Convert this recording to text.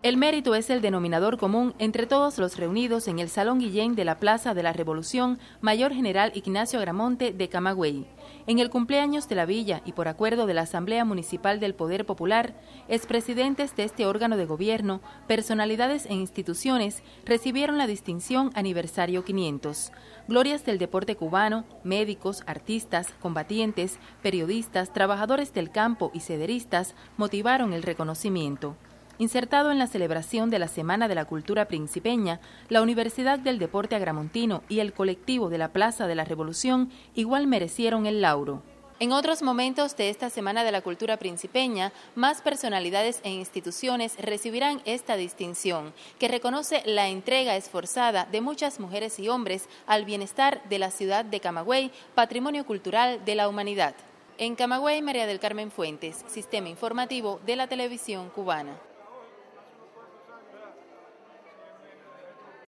El mérito es el denominador común entre todos los reunidos en el Salón Guillén de la Plaza de la Revolución Mayor General Ignacio Agramonte de Camagüey. En el cumpleaños de la villa y por acuerdo de la Asamblea Municipal del Poder Popular, expresidentes de este órgano de gobierno, personalidades e instituciones recibieron la distinción Aniversario 500. Glorias del deporte cubano, médicos, artistas, combatientes, periodistas, trabajadores del campo y cederistas motivaron el reconocimiento. Insertado en la celebración de la Semana de la Cultura Principeña, la Universidad del Deporte Agramontino y el colectivo de la Plaza de la Revolución igual merecieron el lauro. En otros momentos de esta Semana de la Cultura Principeña, más personalidades e instituciones recibirán esta distinción, que reconoce la entrega esforzada de muchas mujeres y hombres al bienestar de la ciudad de Camagüey, patrimonio cultural de la humanidad. En Camagüey, María del Carmen Fuentes, Sistema Informativo de la Televisión Cubana.